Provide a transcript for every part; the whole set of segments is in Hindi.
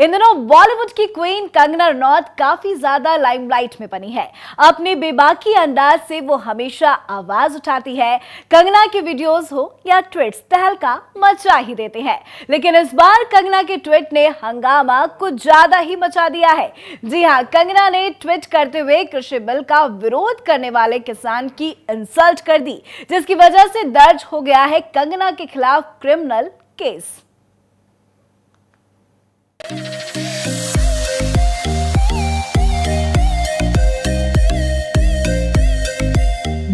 इन दिनों बॉलीवुड की क्वीन कंगना रनौत काफ़ी ज़्यादा लाइमलाइट में बनी है। अपने बेबाकी अंदाज से वो हमेशा आवाज़ उठाती है। कंगना के वीडियोस हो या ट्वीट्स तहलका मचा ही देते हैं। लेकिन इस बार कंगना के ट्वीट ने हंगामा कुछ ज़्यादा ही मचा दिया है। जी हाँ कंगना ने ट्वीट करते हुए कृषि बिल का विरोध करने वाले किसान की इंसल्ट कर दी, जिसकी वजह से दर्ज हो गया है कंगना के खिलाफ क्रिमिनल केस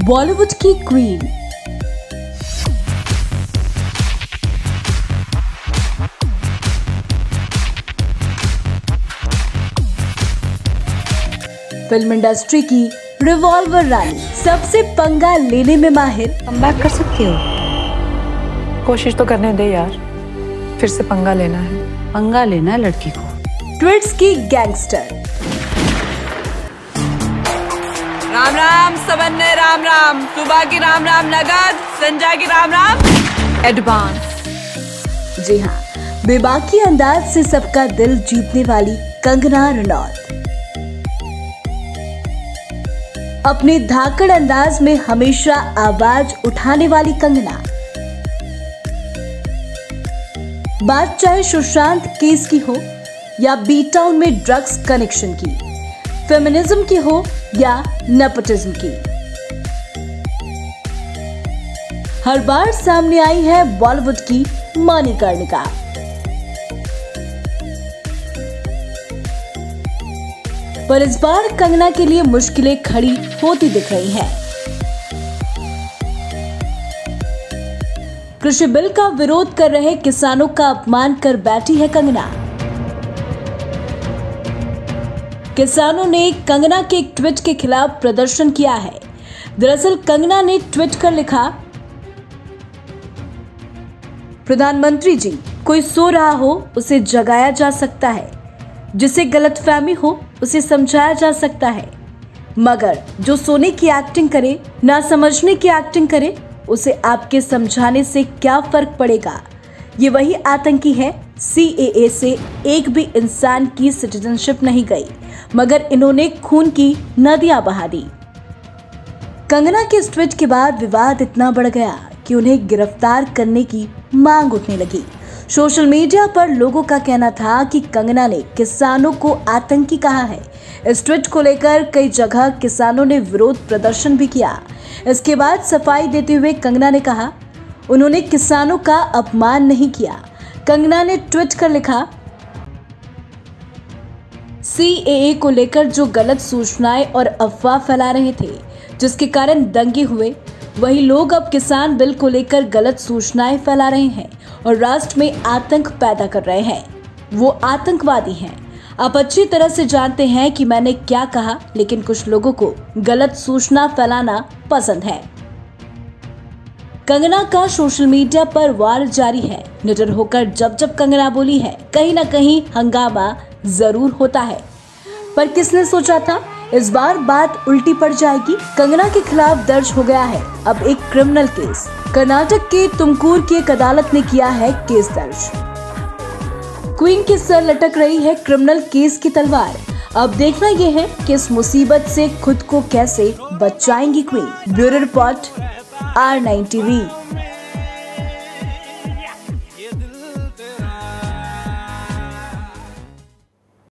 बॉलीवुड की क्वीन। फ़िल्म इंडस्ट्री की रिवॉल्वर रानी, सबसे पंगा लेने में माहिर। कम बैक कर सकती हो। कोशिश तो करने दे यार, फिर से पंगा लेना है। पंगा लेना है लड़की को। ट्विट्स की गैंगस्टर। राम राम सबन्ने राम राम सुबह की राम राम नगद संजय की राम राम। एडवांस जी हाँ बेबाकी अंदाज से सबका दिल जीतने वाली कंगना रनौत। अपने धाकड़ अंदाज में हमेशा आवाज़ उठाने वाली कंगना। बात चाहे सुशांत केस की हो या बी टाउन में ड्रग्स कनेक्शन की फेमिनिज्म की हो या नेपोटिज्म की हर बार सामने आई है बॉलीवुड की मणिकर्णिका पर इस बार कंगना के लिए मुश्किलें खड़ी होती दिख रही हैं। कृषि बिल का विरोध कर रहे किसानों का अपमान कर बैठी है कंगना। किसानों ने कंगना के एक ट्वीट के खिलाफ प्रदर्शन किया है। दरअसल कंगना ने ट्वीट कर लिखा, प्रधानमंत्री जी, कोई सो रहा हो, उसे जगाया जा सकता है। जिसे गलतफहमी हो, उसे समझाया जा सकता है। मगर जो सोने की एक्टिंग करे, ना समझने की एक्टिंग करे उसे आपके समझाने से क्या फ़र्क पड़ेगा? ये वही आतंकी है। सी से एक भी इंसान की सिटीजनशिप नहीं गई, मगर इन्होंने खून की नदियाँ बहा दी। कंगना के इस ट्वीट के बाद विवाद इतना बढ़ गया कि उन्हें गिरफ़्तार करने की मांग उठने लगी। सोशल मीडिया पर लोगों का कहना था कि कंगना ने किसानों को आतंकी कहा है। इस ट्वीट को लेकर कई जगह किसानों ने विरोध प्रदर्शन भी किया। इसके बाद सफ़ाई देते हुए कंगना ने कहा, उन्होंने किसानों का अपमान नहीं किया। कंगना ने ट्वीट कर लिखा सी को लेकर जो गलत सूचनाएँ और अफवाह फैला रहे थे, जिसके कारण दंगे हुए वही लोग अब किसान बिल को लेकर गलत सूचनाएँ फैला रहे हैं और राष्ट्र में आतंक पैदा कर रहे हैं। वो आतंकवादी हैं। आप अच्छी तरह से जानते हैं कि मैंने क्या कहा, लेकिन कुछ लोगों को गलत सूचना फैलाना पसंद है। कंगना का सोशल मीडिया पर वार जारी है। निडर होकर जब जब कंगना बोली है, कहीं ना कहीं हंगामा ज़रूर होता है। पर किसने सोचा था? इस बार बात उल्टी पड़ जाएगी। कंगना के खिलाफ दर्ज हो गया है। अब एक क्रिमिनल केस कर्नाटक के तुमकुर की एक अदालत ने किया है केस दर्ज। क्वीन के सर लटक रही है क्रिमिनल केस की तलवार। अब देखना यह है कि इस मुसीबत से खुद को कैसे बचाएँगी queen bureau report R nine TV